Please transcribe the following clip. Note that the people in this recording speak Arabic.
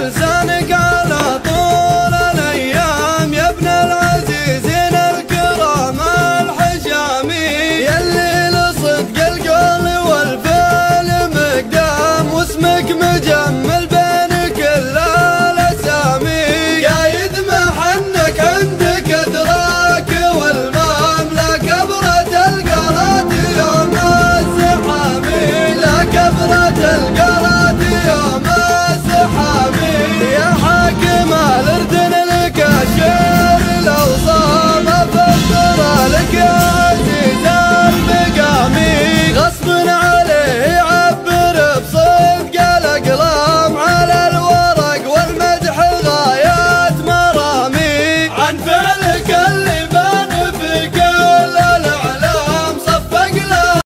بلسانك على طول الأيام يا ابن العزيزين الكرام الحجامي يلي لصدق القول والفعل مقدام واسمك مجمل بين كل الاسامي قايد محنك عندك ادراك والمملكه كبرة القرات يوم الزحامي لا كبرة القرات